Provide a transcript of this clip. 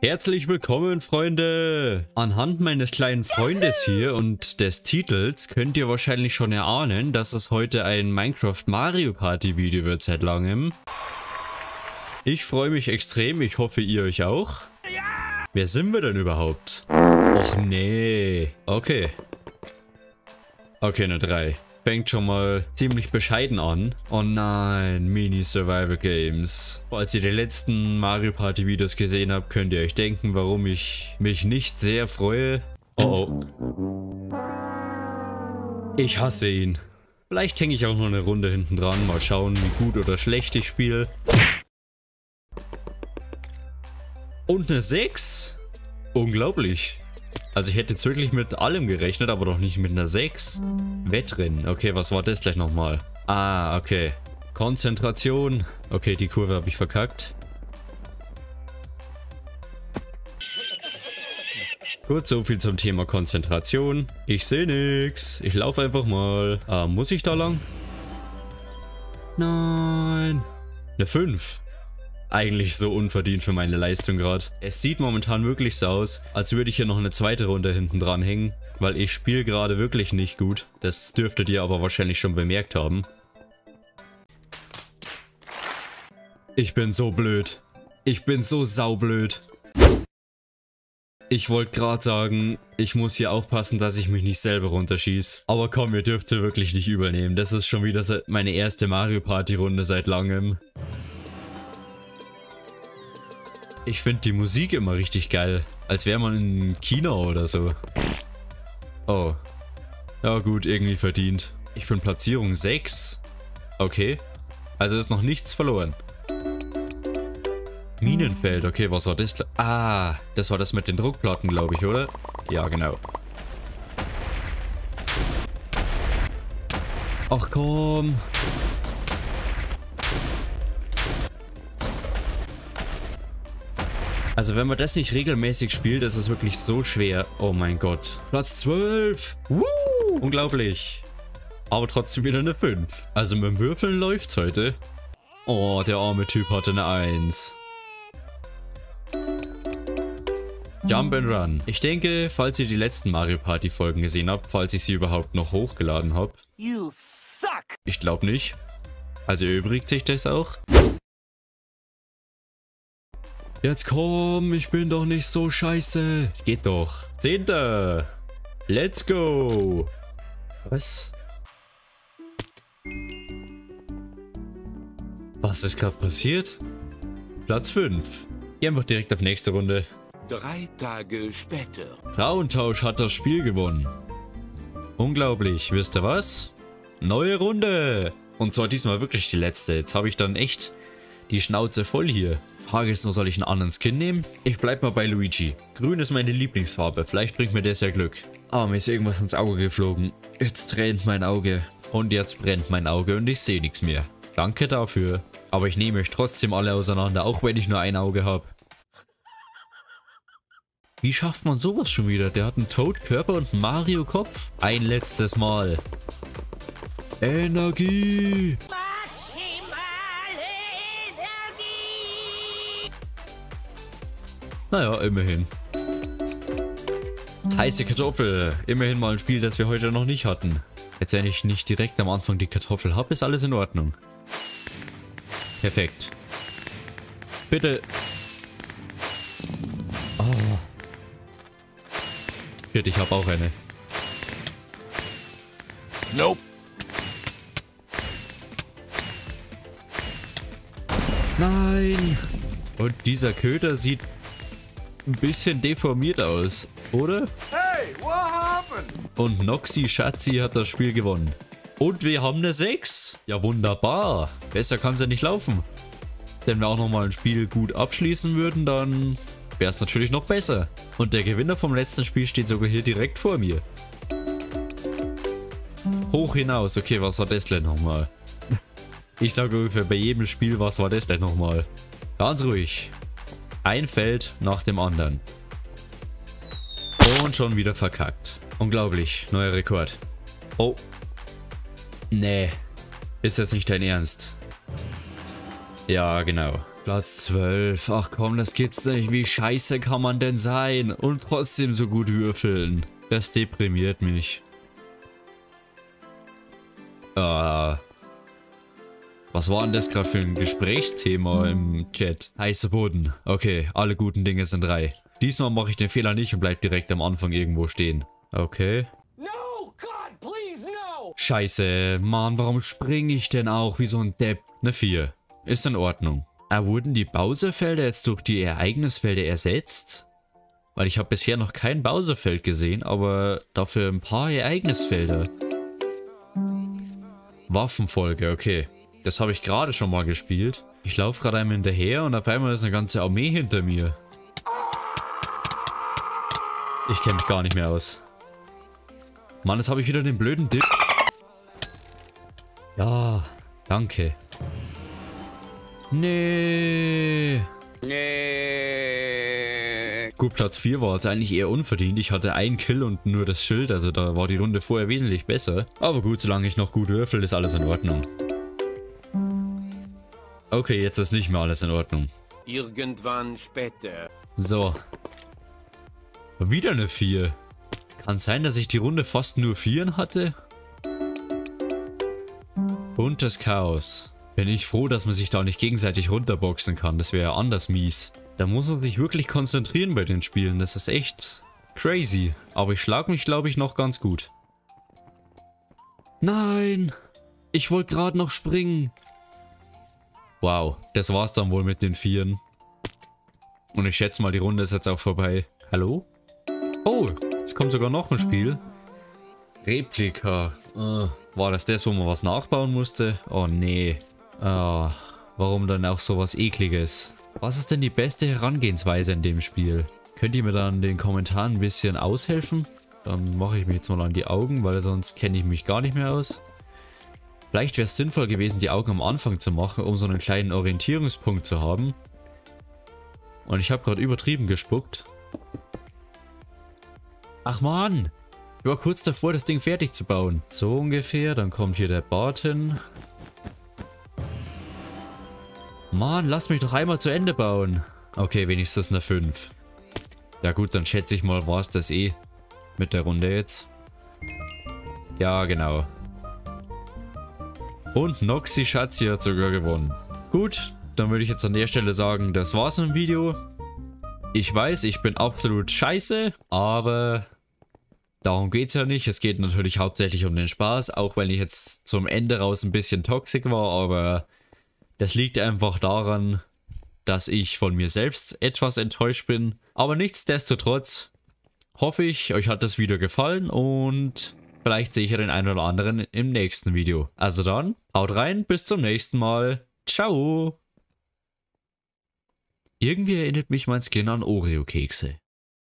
Herzlich willkommen, Freunde! Anhand meines kleinen Freundes hier und des Titels könnt ihr wahrscheinlich schon erahnen, dass es heute ein Minecraft Mario Party Video wird seit langem. Ich freue mich extrem, ich hoffe ihr euch auch. Wer sind wir denn überhaupt? Och nee. Okay. Okay, eine 3 fängt schon mal ziemlich bescheiden an. Oh nein, Mini-Survival Games. Als ihr die letzten Mario Party Videos gesehen habt, könnt ihr euch denken, warum ich mich nicht sehr freue. Oh oh. Ich hasse ihn. Vielleicht hänge ich auch noch eine Runde hinten dran. Mal schauen, wie gut oder schlecht ich spiele. Und eine 6? Unglaublich. Also ich hätte jetzt wirklich mit allem gerechnet, aber doch nicht mit einer 6. Wettrennen. Okay, was war das gleich nochmal? Ah, okay. Konzentration. Okay, die Kurve habe ich verkackt. Gut, so viel zum Thema Konzentration. Ich sehe nix. Ich laufe einfach mal. Ah, muss ich da lang? Nein. Eine 5 eigentlich so unverdient für meine Leistung gerade. Es sieht momentan wirklich so aus, als würde ich hier noch eine zweite Runde hinten dran hängen, weil ich spiele gerade wirklich nicht gut. Das dürftet ihr aber wahrscheinlich schon bemerkt haben. Ich bin so blöd. Ich bin so saublöd. Ich wollte gerade sagen, ich muss hier aufpassen, dass ich mich nicht selber runterschieße. Aber komm, ihr dürft sie wirklich nicht übernehmen. Das ist schon wieder meine erste Mario Party Runde seit langem. Ich finde die Musik immer richtig geil. Als wäre man in Kino oder so. Oh. Ja gut, irgendwie verdient. Ich bin Platzierung 6. Okay. Also ist noch nichts verloren. Minenfeld, okay, was war das? Ah, das war das mit den Druckplatten, glaube ich, oder? Ja, genau. Ach komm. Also wenn man das nicht regelmäßig spielt, ist es wirklich so schwer. Oh mein Gott. Platz 12. Woo! Unglaublich. Aber trotzdem wieder eine 5. Also mit dem Würfeln läuft's heute. Oh, der arme Typ hatte eine 1. Jump and Run. Ich denke, falls ihr die letzten Mario Party Folgen gesehen habt, falls ich sie überhaupt noch hochgeladen habe. Ich glaube nicht. Also erübrigt sich das auch. Jetzt komm, ich bin doch nicht so scheiße. Geht doch. Zehnter. Let's go. Was? Was ist gerade passiert? Platz 5. Gehen wir direkt auf nächste Runde. Drei Tage später. Frauentausch hat das Spiel gewonnen. Unglaublich. Wisst ihr was? Neue Runde. Und zwar diesmal wirklich die letzte. Jetzt habe ich dann echt die Schnauze voll hier. Frage ist nur, soll ich einen anderen Skin nehmen? Ich bleib mal bei Luigi. Grün ist meine Lieblingsfarbe, vielleicht bringt mir das ja Glück. Aber mir ist irgendwas ins Auge geflogen. Jetzt tränt mein Auge. Und jetzt brennt mein Auge und ich sehe nichts mehr. Danke dafür. Aber ich nehme euch trotzdem alle auseinander, auch wenn ich nur ein Auge habe. Wie schafft man sowas schon wieder? Der hat einen Toad-Körper und einen Mario-Kopf. Ein letztes Mal. Energie! Naja, immerhin. Heiße Kartoffel. Immerhin mal ein Spiel, das wir heute noch nicht hatten. Jetzt, wenn ich nicht direkt am Anfang die Kartoffel habe, ist alles in Ordnung. Perfekt. Bitte. Oh. Shit, ich habe auch eine. Nope. Nein. Und dieser Köder sieht ein bisschen deformiert aus, oder? Hey, what happened? Und Noxy Schatzi hat das Spiel gewonnen. Und wir haben eine 6. Ja, wunderbar. Besser kann es ja nicht laufen. Wenn wir auch nochmal ein Spiel gut abschließen würden, dann wäre es natürlich noch besser. Und der Gewinner vom letzten Spiel steht sogar hier direkt vor mir. Hoch hinaus. Okay, was war das denn nochmal? Ich sage ungefähr bei jedem Spiel, was war das denn nochmal? Ganz ruhig. Ein Feld nach dem anderen. Und schon wieder verkackt. Unglaublich. Neuer Rekord. Oh. Nee. Ist jetzt nicht dein Ernst. Ja, genau. Platz 12. Ach komm, das gibt's nicht. Wie scheiße kann man denn sein? Und trotzdem so gut würfeln. Das deprimiert mich. Äh. Was war denn das gerade für ein Gesprächsthema im Chat? Heißer Boden. Okay, alle guten Dinge sind drei. Diesmal mache ich den Fehler nicht und bleib direkt am Anfang irgendwo stehen. Okay. No, God, please, no! Scheiße, Mann, warum springe ich denn auch wie so ein Depp? Eine 4. Ist in Ordnung. Ah, wurden die Bowserfelder jetzt durch die Ereignisfelder ersetzt? Weil ich habe bisher noch kein Bowserfeld gesehen, aber dafür ein paar Ereignisfelder. Waffenfolge, okay. Das habe ich gerade schon mal gespielt. Ich laufe gerade einem hinterher und auf einmal ist eine ganze Armee hinter mir. Ich kenne mich gar nicht mehr aus. Mann, jetzt habe ich wieder den blöden Dip. Ja, danke. Nee. Nee. Gut, Platz 4 war jetzt eigentlich eher unverdient. Ich hatte einen Kill und nur das Schild, also da war die Runde vorher wesentlich besser. Aber gut, solange ich noch gut würfel, ist alles in Ordnung. Okay, jetzt ist nicht mehr alles in Ordnung. Irgendwann später. So. Wieder eine 4. Kann sein, dass ich die Runde fast nur 4 hatte? Buntes Chaos. Bin ich froh, dass man sich da nicht gegenseitig runterboxen kann. Das wäre ja anders mies. Da muss man sich wirklich konzentrieren bei den Spielen. Das ist echt crazy. Aber ich schlag mich, glaube ich, noch ganz gut. Nein! Ich wollte gerade noch springen. Wow, das war's dann wohl mit den Vieren. Und ich schätze mal, die Runde ist jetzt auch vorbei. Hallo? Oh, es kommt sogar noch ein Spiel. Replika. Äh, war das das, wo man was nachbauen musste? Oh nee. Ah, warum dann auch sowas ekliges? Was ist denn die beste Herangehensweise in dem Spiel? Könnt ihr mir dann in den Kommentaren ein bisschen aushelfen? Dann mache ich mir jetzt mal an die Augen, weil sonst kenne ich mich gar nicht mehr aus. Vielleicht wäre es sinnvoll gewesen, die Augen am Anfang zu machen, um so einen kleinen Orientierungspunkt zu haben. Und ich habe gerade übertrieben gespuckt. Ach man, ich war kurz davor, das Ding fertig zu bauen. So ungefähr, dann kommt hier der Bart hin. Mann, lass mich doch einmal zu Ende bauen. Okay, wenigstens eine 5. Ja gut, dann schätze ich mal, war es das eh mit der Runde jetzt. Ja, genau. Und Noxy Schatzi hat sogar gewonnen. Gut, dann würde ich jetzt an der Stelle sagen, das war's dem Video. Ich weiß, ich bin absolut scheiße, aber darum geht's ja nicht. Es geht natürlich hauptsächlich um den Spaß, auch wenn ich jetzt zum Ende raus ein bisschen toxisch war, aber das liegt einfach daran, dass ich von mir selbst etwas enttäuscht bin. Aber nichtsdestotrotz hoffe ich, euch hat das Video gefallen und vielleicht sehe ich ja den einen oder anderen im nächsten Video. Also dann, haut rein, bis zum nächsten Mal. Ciao! Irgendwie erinnert mich mein Skin an Oreo-Kekse.